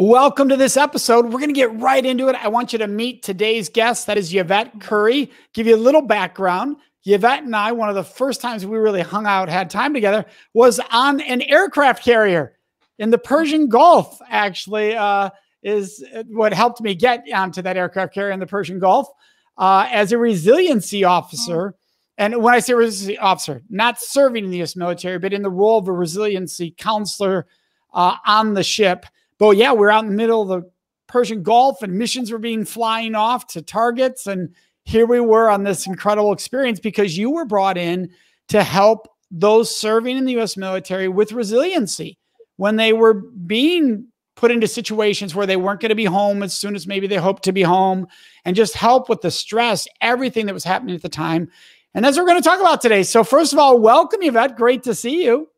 Welcome to this episode. We're going to get right into it. I want you to meet today's guest. That is Yvette Currie. Give you a little background. Yvette and I, one of the first times we really hung out, had time together, was on an aircraft carrier in the Persian Gulf, actually, uh, is what helped me get onto that aircraft carrier in the Persian Gulf uh, as a resiliency officer. And when I say resiliency officer, not serving in the US military, but in the role of a resiliency counselor uh, on the ship but yeah, we're out in the middle of the Persian Gulf and missions were being flying off to targets. And here we were on this incredible experience because you were brought in to help those serving in the US military with resiliency when they were being put into situations where they weren't going to be home as soon as maybe they hoped to be home and just help with the stress, everything that was happening at the time. And that's what we're going to talk about today. So, first of all, welcome, Yvette. Great to see you.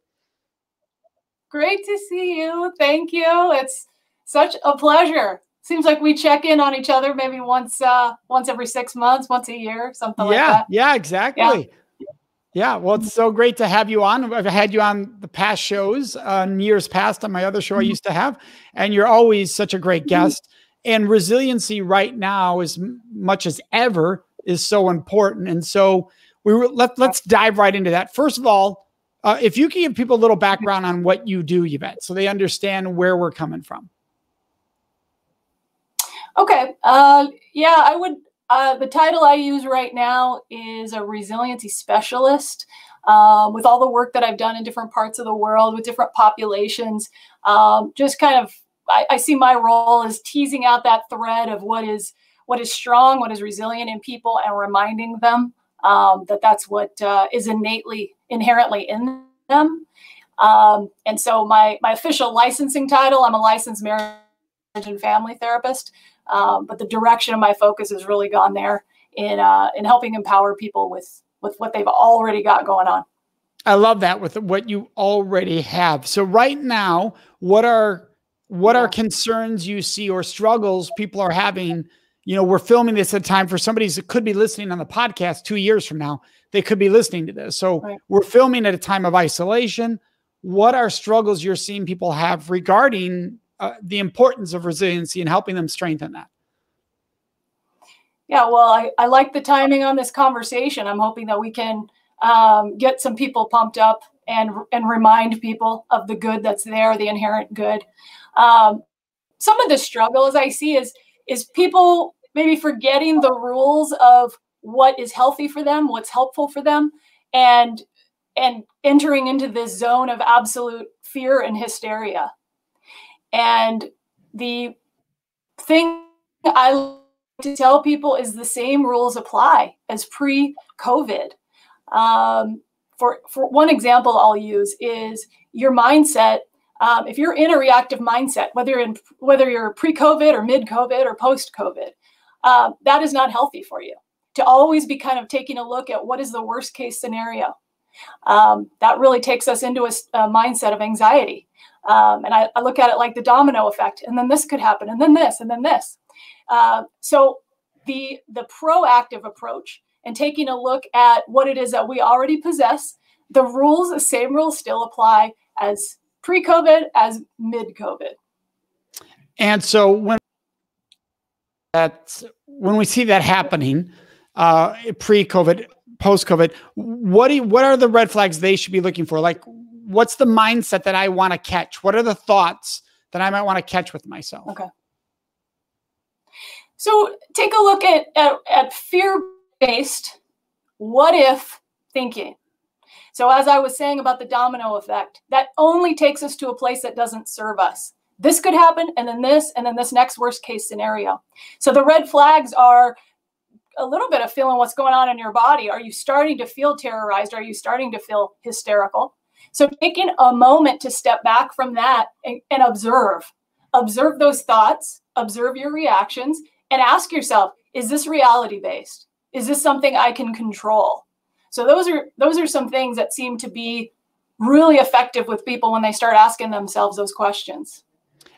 Great to see you. Thank you. It's such a pleasure. Seems like we check in on each other maybe once uh once every 6 months, once a year, something yeah, like that. Yeah, exactly. Yeah. yeah. well, it's so great to have you on. I've had you on the past shows, uh, years past on my other show mm-hmm. I used to have, and you're always such a great mm-hmm. guest. Mm-hmm. And resiliency right now, as much as ever, is so important. And so we were, let, let's dive right into that. First of all, uh, if you can give people a little background on what you do, Yvette, so they understand where we're coming from. Okay. Uh, yeah, I would. Uh, the title I use right now is a resiliency specialist. Um, with all the work that I've done in different parts of the world with different populations, um, just kind of, I, I see my role as teasing out that thread of what is what is strong, what is resilient in people, and reminding them um, that that's what uh, is innately, inherently in them. Um, and so my my official licensing title, I'm a licensed marriage and family therapist, um, but the direction of my focus has really gone there in uh, in helping empower people with with what they've already got going on. I love that with what you already have. So right now, what are what are concerns you see or struggles people are having you know, we're filming this at a time for somebody that could be listening on the podcast two years from now. They could be listening to this. So right. we're filming at a time of isolation. What are struggles you're seeing people have regarding uh, the importance of resiliency and helping them strengthen that? Yeah, well, I, I like the timing on this conversation. I'm hoping that we can um, get some people pumped up and and remind people of the good that's there, the inherent good. Um, some of the struggles I see is is people maybe forgetting the rules of what is healthy for them, what's helpful for them, and and entering into this zone of absolute fear and hysteria. And the thing I like to tell people is the same rules apply as pre-COVID. Um, for for one example, I'll use is your mindset um, if you're in a reactive mindset, whether you're in whether you're pre-COVID or mid-COVID or post-COVID, um, that is not healthy for you. To always be kind of taking a look at what is the worst case scenario. Um, that really takes us into a, a mindset of anxiety. Um, and I, I, look at it like the domino effect, and then this could happen, and then this, and then this. Uh, so the the proactive approach and taking a look at what it is that we already possess, the rules, the same rules still apply as pre-COVID as mid-COVID. And so when that when we see that happening, uh, pre-COVID, post-COVID, what do you, what are the red flags they should be looking for? Like, what's the mindset that I want to catch? What are the thoughts that I might want to catch with myself? Okay. So take a look at, at, at fear-based what if thinking. So, as I was saying about the domino effect, that only takes us to a place that doesn't serve us. This could happen, and then this, and then this next worst case scenario. So, the red flags are a little bit of feeling what's going on in your body. Are you starting to feel terrorized? Are you starting to feel hysterical? So, taking a moment to step back from that and, and observe, observe those thoughts, observe your reactions, and ask yourself is this reality based? Is this something I can control? So those are those are some things that seem to be really effective with people when they start asking themselves those questions.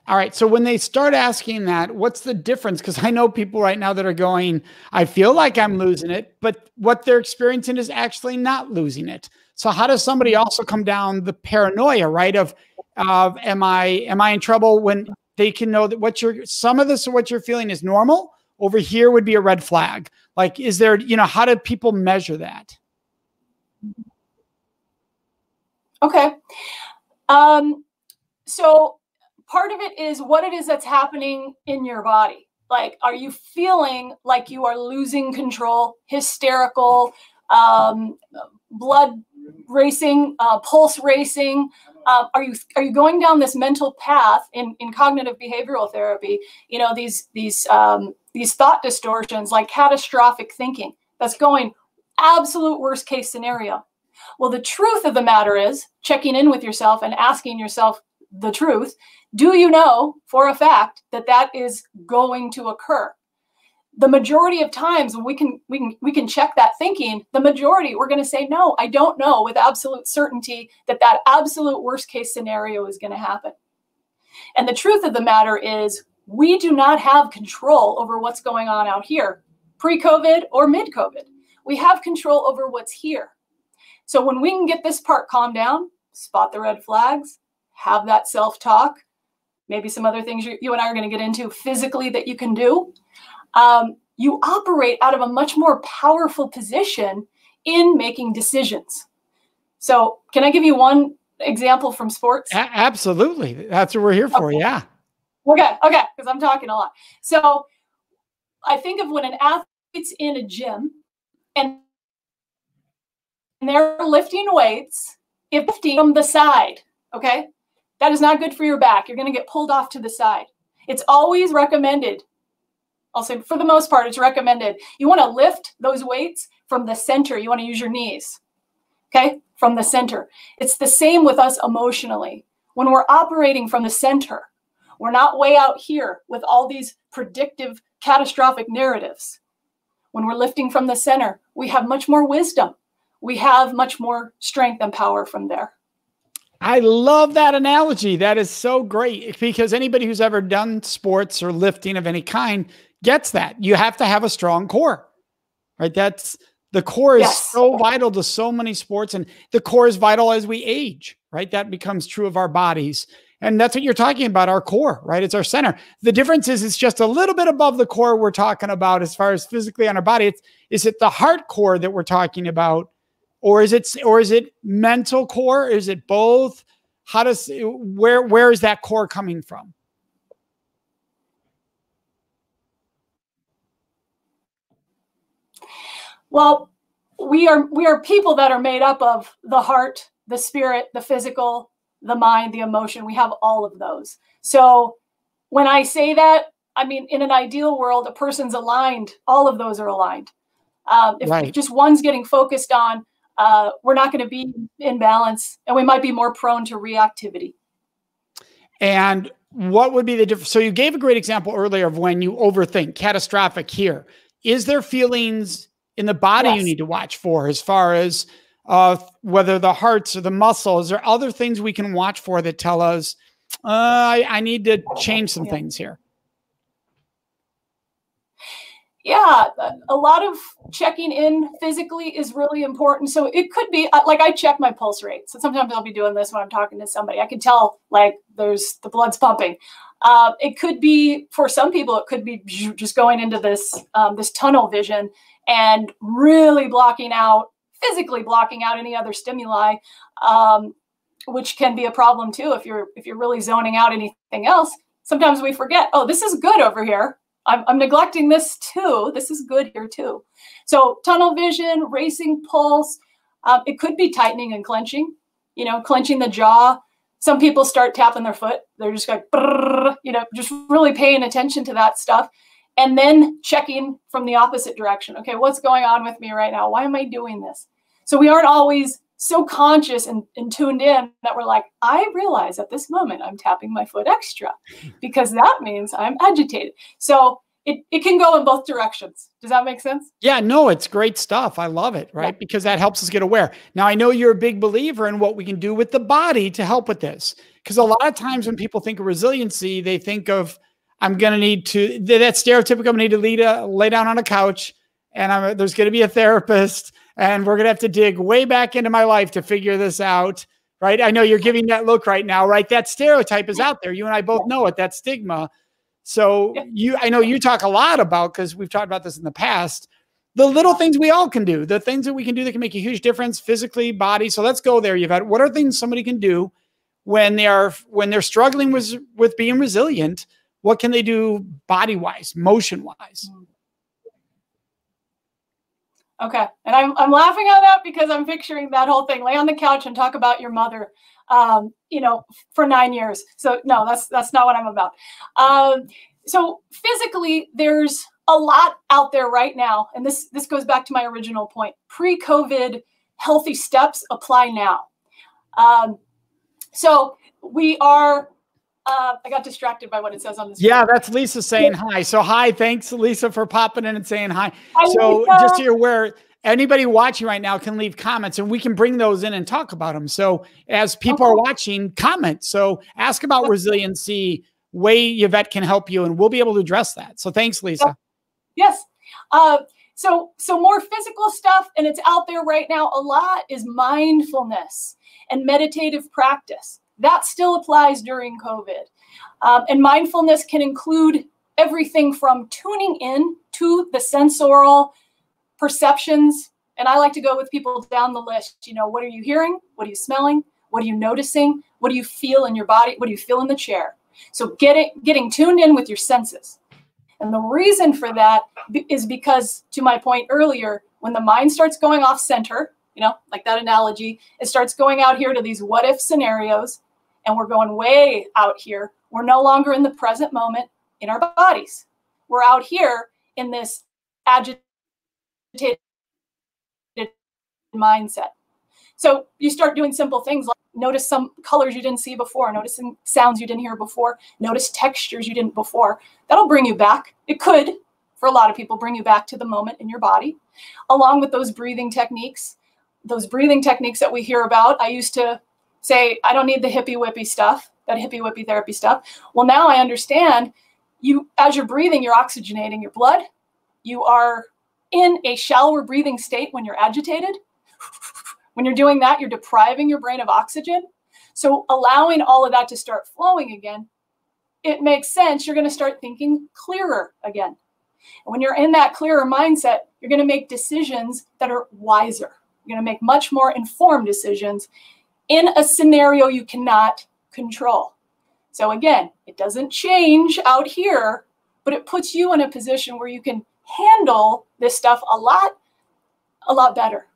All right. So when they start asking that, what's the difference? Because I know people right now that are going, I feel like I'm losing it, but what they're experiencing is actually not losing it. So how does somebody also come down the paranoia, right? Of, of am I am I in trouble when they can know that what you're some of this or what you're feeling is normal over here would be a red flag like is there you know how do people measure that okay. Um so part of it is what it is that's happening in your body. Like are you feeling like you are losing control hysterical um, blood racing uh, pulse racing? Uh, are you are you going down this mental path in, in cognitive behavioral therapy? You know these these um, these thought distortions like catastrophic thinking that's going absolute worst case scenario well the truth of the matter is checking in with yourself and asking yourself the truth do you know for a fact that that is going to occur? The majority of times we can we can we can check that thinking the majority we're going to say no i don't know with absolute certainty that that absolute worst case scenario is going to happen. And the truth of the matter is we do not have control over what's going on out here pre-covid or mid-covid. We have control over what's here so when we can get this part calmed down spot the red flags have that self-talk maybe some other things you, you and i are going to get into physically that you can do um, you operate out of a much more powerful position in making decisions. So, can I give you one example from sports? A- absolutely. That's what we're here for. Okay. Yeah. Okay. Okay. Because I'm talking a lot. So, I think of when an athlete's in a gym and they're lifting weights, if lifting from the side, okay, that is not good for your back. You're going to get pulled off to the side. It's always recommended I'll say for the most part, it's recommended. You want to lift those weights from the center. You want to use your knees, okay, from the center. It's the same with us emotionally. When we're operating from the center, we're not way out here with all these predictive, catastrophic narratives. When we're lifting from the center, we have much more wisdom. We have much more strength and power from there. I love that analogy. That is so great because anybody who's ever done sports or lifting of any kind gets that. You have to have a strong core, right? That's the core is yes. so vital to so many sports, and the core is vital as we age, right? That becomes true of our bodies. And that's what you're talking about, our core, right? It's our center. The difference is it's just a little bit above the core we're talking about as far as physically on our body. It's is it the heart core that we're talking about? Or is it or is it mental core? Is it both? How does where where is that core coming from? Well, we are we are people that are made up of the heart, the spirit, the physical, the mind, the emotion. We have all of those. So when I say that, I mean in an ideal world, a person's aligned. All of those are aligned. Um, if, right. if, just one's getting focused on, uh, we're not going to be in balance, and we might be more prone to reactivity. And what would be the difference? So you gave a great example earlier of when you overthink, catastrophic. Here, is there feelings in the body yes. you need to watch for as far as uh, whether the hearts or the muscles or other things we can watch for that tell us uh, I, I, need to change some yeah. things here yeah a lot of checking in physically is really important so it could be uh, like i check my pulse rate so sometimes i'll be doing this when i'm talking to somebody i can tell like there's the blood's pumping uh, it could be for some people it could be just going into this um, this tunnel vision and really blocking out, physically blocking out any other stimuli, um, which can be a problem too if you're if you're really zoning out anything else. Sometimes we forget, oh, this is good over here. I'm, I'm neglecting this too. This is good here too. So tunnel vision, racing pulse. Um, it could be tightening and clenching. You know, clenching the jaw. Some people start tapping their foot. They're just like, you know, just really paying attention to that stuff and then checking from the opposite direction. Okay, what's going on with me right now? Why am I doing this? So we aren't always so conscious and, and tuned in that we're like, I realize at this moment I'm tapping my foot extra because that means I'm agitated. So it, it can go in both directions. Does that make sense? Yeah, no, it's great stuff. I love it, right? Yeah. Because that helps us get aware. Now, I know you're a big believer in what we can do with the body to help with this. Because a lot of times when people think of resiliency, they think of I'm going to need to, that stereotypical, I'm going to need to lead a, lay down on a couch and I'm, there's going to be a therapist and we're going to have to dig way back into my life to figure this out. right? I know you're giving that look right now, right? That stereotype is out there. You and I both know it, that stigma. So you, I know you talk a lot about, because we've talked about this in the past, the little things we all can do, the things that we can do that can make a huge difference physically, body. So let's go there. You've had, what are things somebody can do when they are, when they're struggling with, with being resilient? What can they do body wise, motion wise? Mm. Okay. And I'm, I'm laughing at that because I'm picturing that whole thing. Lay on the couch and talk about your mother, um, you know, for nine years. So no, that's that's not what I'm about. Um, so physically, there's a lot out there right now, and this this goes back to my original point. Pre-COVID, healthy steps apply now. Um, so we are uh, I got distracted by what it says on the screen. Yeah, that's Lisa saying hi. So hi, thanks Lisa for popping in and saying hi. hi so Lisa. just so you're aware, anybody watching right now can leave comments and we can bring those in and talk about them. So as people okay. are watching, comment. So ask about resiliency, way Yvette can help you, and we'll be able to address that. So thanks, Lisa. Yes. Uh, so so more physical stuff, and it's out there right now. A lot is mindfulness and meditative practice. That still applies during COVID. Um, and mindfulness can include everything from tuning in to the sensorial perceptions. And I like to go with people down the list. You know, what are you hearing? What are you smelling? What are you noticing? What do you feel in your body? What do you feel in the chair? So getting getting tuned in with your senses. And the reason for that is because, to my point earlier, when the mind starts going off center, you know, like that analogy, it starts going out here to these what if scenarios and we're going way out here. We're no longer in the present moment in our bodies. We're out here in this agitated mindset. So you start doing simple things like notice some colors you didn't see before, noticing sounds you didn't hear before, notice textures you didn't before. That'll bring you back. It could, for a lot of people, bring you back to the moment in your body. Along with those breathing techniques, those breathing techniques that we hear about, I used to say, I don't need the hippy whippy stuff, that hippy whippy therapy stuff. Well, now I understand you, as you're breathing, you're oxygenating your blood. You are in a shallower breathing state when you're agitated. When you're doing that, you're depriving your brain of oxygen. So, allowing all of that to start flowing again, it makes sense. You're going to start thinking clearer again. And when you're in that clearer mindset, you're going to make decisions that are wiser. You're going to make much more informed decisions in a scenario you cannot control. So again, it doesn't change out here, but it puts you in a position where you can handle this stuff a lot, a lot better.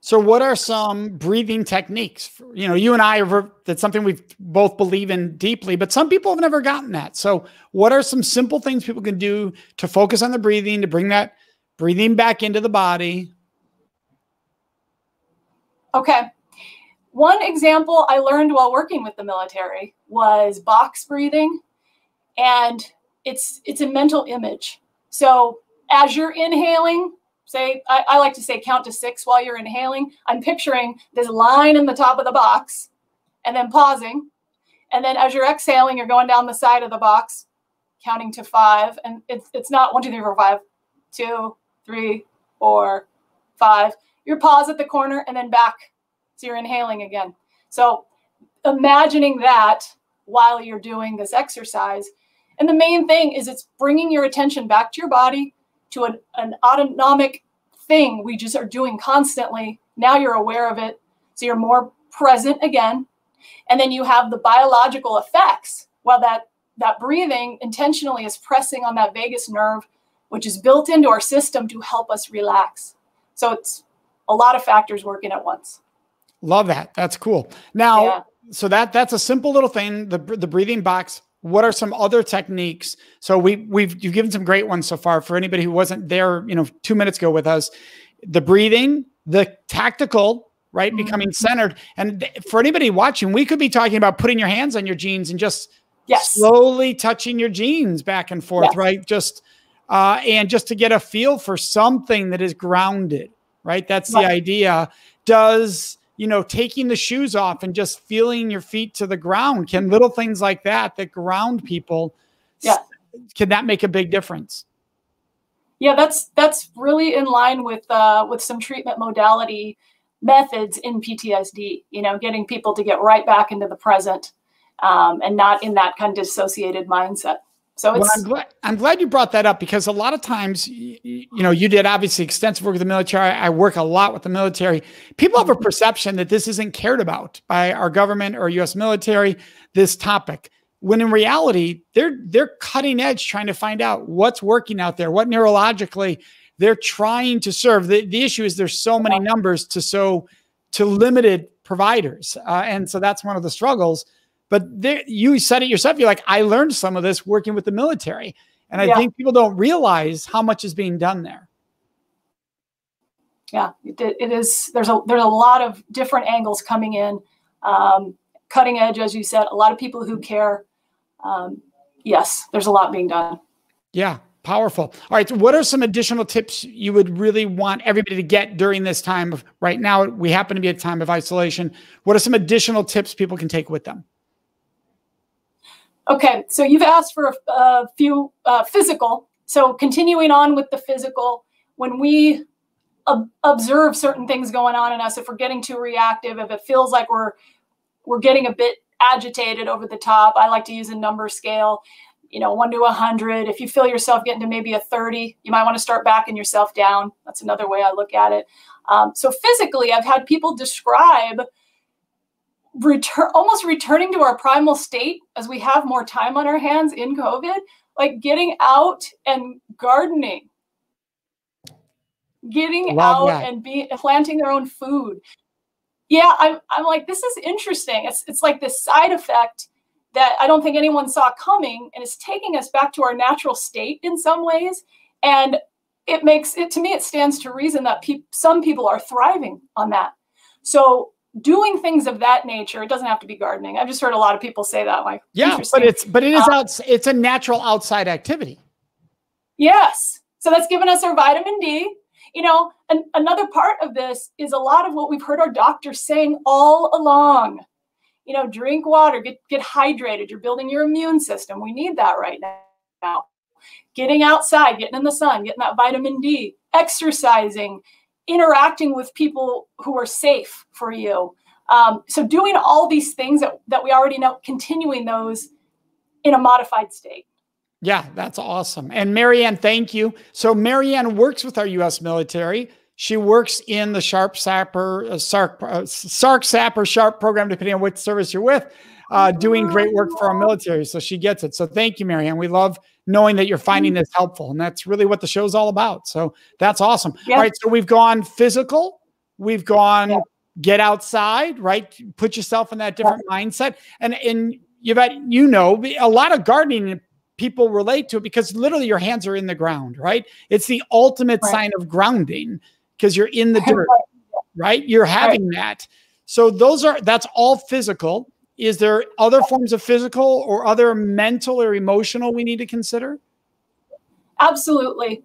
So, what are some breathing techniques? You know, you and I are that's something we both believe in deeply, but some people have never gotten that. So, what are some simple things people can do to focus on the breathing, to bring that breathing back into the body? Okay. One example I learned while working with the military was box breathing, and it's it's a mental image. So as you're inhaling, say I, I like to say count to six while you're inhaling. I'm picturing this line in the top of the box, and then pausing, and then as you're exhaling, you're going down the side of the box, counting to five, and it's it's not one two three four five, two three four five. Your pause at the corner and then back so you're inhaling again. So imagining that while you're doing this exercise. And the main thing is it's bringing your attention back to your body to an, an autonomic thing we just are doing constantly. Now you're aware of it. So you're more present again. And then you have the biological effects while that, that breathing intentionally is pressing on that vagus nerve, which is built into our system to help us relax. So it's a lot of factors working at once. Love that. That's cool. Now, yeah. so that that's a simple little thing. The the breathing box. What are some other techniques? So we we've you've given some great ones so far for anybody who wasn't there, you know, two minutes ago with us. The breathing, the tactical, right, mm-hmm. becoming centered, and for anybody watching, we could be talking about putting your hands on your jeans and just yes. slowly touching your jeans back and forth, yes. right? Just uh, and just to get a feel for something that is grounded, right? That's right. the idea. Does you know, taking the shoes off and just feeling your feet to the ground. Can little things like that that ground people, yeah. can that make a big difference? Yeah, that's that's really in line with uh, with some treatment modality methods in PTSD, you know, getting people to get right back into the present um, and not in that kind of dissociated mindset. So well, I'm, glad, I'm glad you brought that up because a lot of times, you, you know, you did obviously extensive work with the military. I work a lot with the military. People have a perception that this isn't cared about by our government or U.S. military. This topic, when in reality, they're they're cutting edge trying to find out what's working out there, what neurologically they're trying to serve. The, the issue is there's so many numbers to so to limited providers, uh, and so that's one of the struggles but there, you said it yourself. You're like, I learned some of this working with the military. And I yeah. think people don't realize how much is being done there. Yeah, it, it is. There's a there's a lot of different angles coming in, um, cutting edge, as you said. A lot of people who care. Um, yes, there's a lot being done. Yeah, powerful. All right, so what are some additional tips you would really want everybody to get during this time of right now? We happen to be at a time of isolation. What are some additional tips people can take with them? Okay, so you've asked for a, a few uh, physical. So continuing on with the physical, when we ob- observe certain things going on in us, if we're getting too reactive, if it feels like we're we're getting a bit agitated over the top, I like to use a number scale. You know, one to a hundred. If you feel yourself getting to maybe a thirty, you might want to start backing yourself down. That's another way I look at it. Um, so physically, I've had people describe return almost returning to our primal state as we have more time on our hands in COVID, like getting out and gardening, getting Love out that. and be planting their own food. Yeah, I'm, I'm like, this is interesting. It's, it's like this side effect that I don't think anyone saw coming, and it's taking us back to our natural state in some ways. And it makes it to me, it stands to reason that pe- some people are thriving on that. So doing things of that nature it doesn't have to be gardening. I've just heard a lot of people say that like yeah but it's but it is um, out it's a natural outside activity. Yes. So that's given us our vitamin d. You know and another part of this is a lot of what we've heard our doctors saying all along. You know drink water get get hydrated. You're building your immune system. We need that right now. Getting outside getting in the sun getting that vitamin d exercising interacting with people who are safe for you. Um, so doing all these things that, that we already know, continuing those in a modified state. Yeah, that's awesome. And Marianne, thank you. So Marianne works with our U.S. military. She works in the Sharp SAPR, uh, SARC, uh, SAPR Sharp program, depending on which service you're with, uh, doing great work for our military. So she gets it. So thank you, Marianne. We love knowing that you're finding mm-hmm. this helpful. And that's really what the show's all about. So that's awesome. All right. So we've gone physical, we've gone get outside, right? Put yourself in that different mindset. And and you've had, you know, a lot of gardening people relate to it because literally your hands are in the ground, right? It's the ultimate right. sign of grounding because you're in the dirt, right? You're having right. that. So those are that's all physical. Is there other forms of physical or other mental or emotional we need to consider? Absolutely.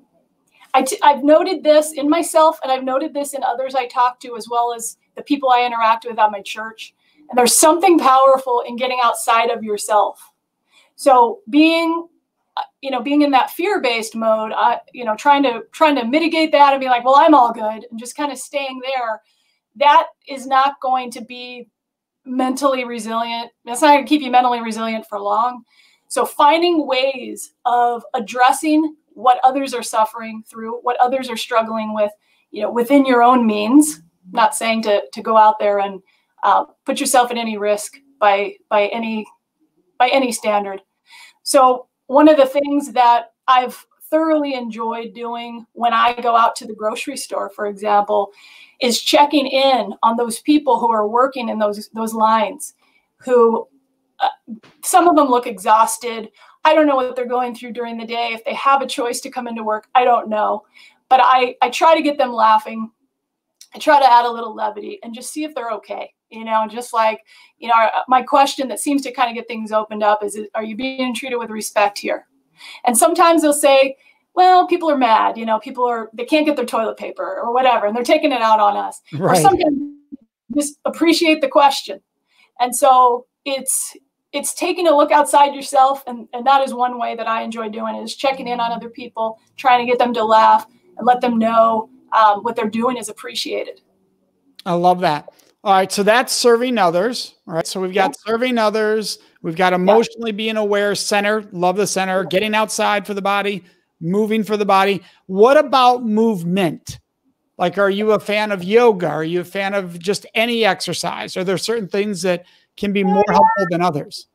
i t- I've noted this in myself and I've noted this in others I talk to, as well as the people I interact with at my church. And there's something powerful in getting outside of yourself. So being, uh, you know, being in that fear-based mode, uh, you know, trying to trying to mitigate that and be like, well, I'm all good, and just kind of staying there. That is not going to be mentally resilient. It's not going to keep you mentally resilient for long. So finding ways of addressing what others are suffering through, what others are struggling with, you know, within your own means. Not saying to to go out there and uh, put yourself at any risk by by any by any standard. So one of the things that I've thoroughly enjoyed doing when I go out to the grocery store, for example, is checking in on those people who are working in those those lines who uh, some of them look exhausted. I don't know what they're going through during the day. If they have a choice to come into work i don't know. But i i try to get them laughing. I try to add a little levity and just see if they're okay you know just like you know my question that seems to kind of get things opened up is are you being treated with respect here and sometimes they'll say well, people are mad, you know, people are they can't get their toilet paper or whatever, and they're taking it out on us. Right. Or sometimes just appreciate the question. And so it's it's taking a look outside yourself, and, and that is one way that I enjoy doing it is checking in on other people, trying to get them to laugh and let them know um, what they're doing is appreciated. I love that. All right. So that's serving others. All right. So we've got serving others. We've got emotionally being aware, center, love the center, getting outside for the body, moving for the body. What about movement? Like, are you a fan of yoga? Are you a fan of just any exercise? Are there certain things that can be more helpful than others?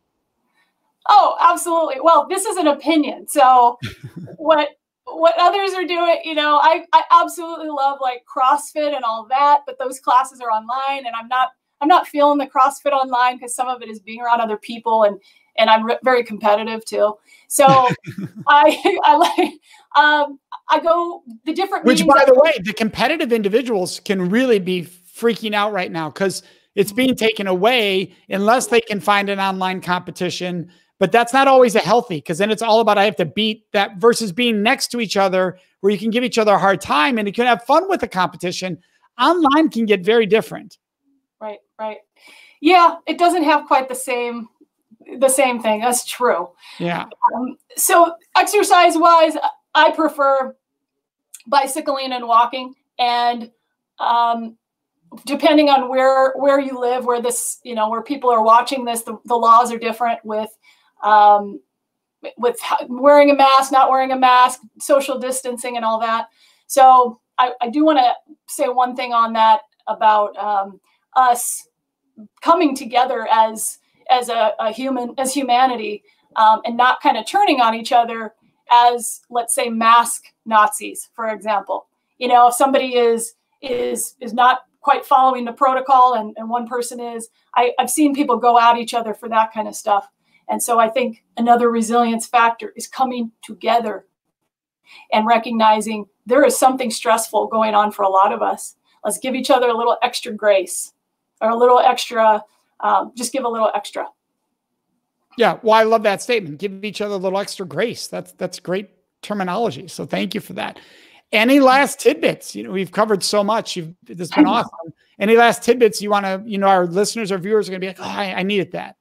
Oh, absolutely. Well, this is an opinion. So, what what others are doing, you know, I, I absolutely love like CrossFit and all that, but those classes are online and I'm not I'm not feeling the CrossFit online because some of it is being around other people and and I'm re- very competitive too. So I I like um I go the different Which by the way, the competitive individuals can really be freaking out right now cuz it's being taken away unless they can find an online competition but that's not always a healthy because then it's all about I have to beat that versus being next to each other where you can give each other a hard time and you can have fun with the competition. Online can get very different. Right, right. Yeah, it doesn't have quite the same the same thing. That's true. Yeah. Um, so exercise wise, I prefer bicycling and walking and um, depending on where where you live where this you know where people are watching this the, the laws are different with um, with wearing a mask, not wearing a mask, social distancing, and all that. So I, I do want to say one thing on that about um, us coming together as as a, a human as humanity um, and not kind of turning on each other as let's say mask Nazis, for example. You know, if somebody is is is not quite following the protocol and, and one person is, I, I've seen people go at each other for that kind of stuff. And so I think another resilience factor is coming together and recognizing there is something stressful going on for a lot of us. Let's give each other a little extra grace or a little extra, um, just give a little extra. Yeah, well, I love that statement. Give each other a little extra grace. That's that's great terminology. So thank you for that. Any last tidbits? You know, we've covered so much. You've this has been awesome. Any last tidbits you want to, you know, our listeners or viewers are going to be like, oh, I, I needed that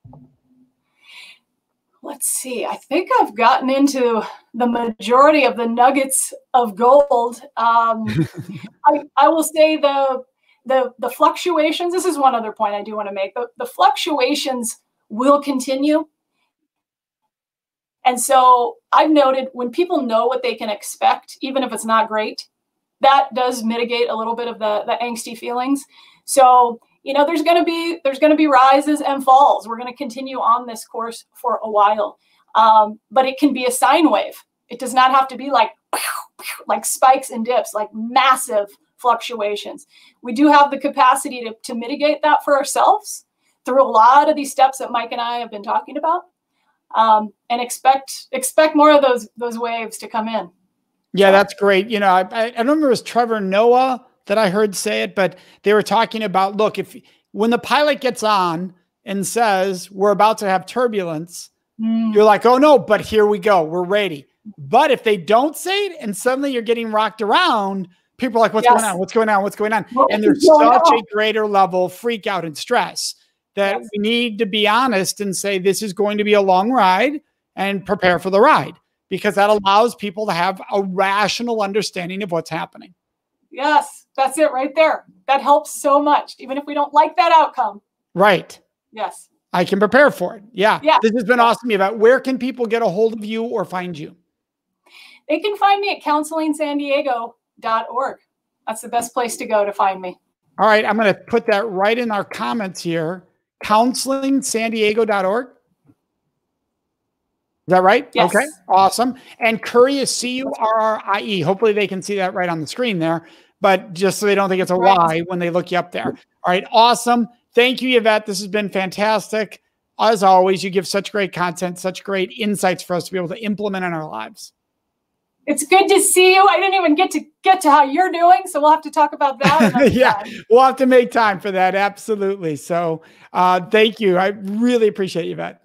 let's see, I think I've gotten into the majority of the nuggets of gold. Um, I, I will say the, the, the fluctuations, this is one other point I do want to make. The, the fluctuations will continue. And so I've noted when people know what they can expect, even if it's not great, that does mitigate a little bit of the, the angsty feelings. So you know there's going to be there's going to be rises and falls. We're going to continue on this course for a while. Um, but it can be a sine wave. It does not have to be like like spikes and dips like massive fluctuations. We do have the capacity to, to mitigate that for ourselves through a lot of these steps that mike and i have been talking about um, and expect expect more of those those waves to come in. Yeah that's great. You know i, I remember it was trevor noah that I heard say it, but they were talking about look, if when the pilot gets on and says, We're about to have turbulence, mm. you're like, Oh no, but here we go, we're ready. But if they don't say it and suddenly you're getting rocked around, people are like, What's yes. going on? What's going on? What's going on? What and there's such on? a greater level of freak out and stress that yes. we need to be honest and say, This is going to be a long ride and prepare for the ride because that allows people to have a rational understanding of what's happening. Yes, that's it right there. That helps so much, even if we don't like that outcome. Right. Yes. I can prepare for it. Yeah. Yeah. This has been awesome. About where can people get a hold of you or find you? They can find me at counselingsandiego.org. That's the best place to go to find me. All right. I'm going to put that right in our comments here. Counselingsandiego.org. Is that right? Yes. Okay. Awesome. And Currie is C U R R I E. Hopefully they can see that right on the screen there, but just so they don't think it's a right. Y when they look you up there. All right. Awesome. Thank you, Yvette. This has been fantastic. As always, you give such great content, such great insights for us to be able to implement in our lives. It's good to see you. I didn't even get to get to how you're doing, so we'll have to talk about that. yeah, time. we'll have to make time for that. Absolutely. So, uh, thank you. I really appreciate you, Yvette.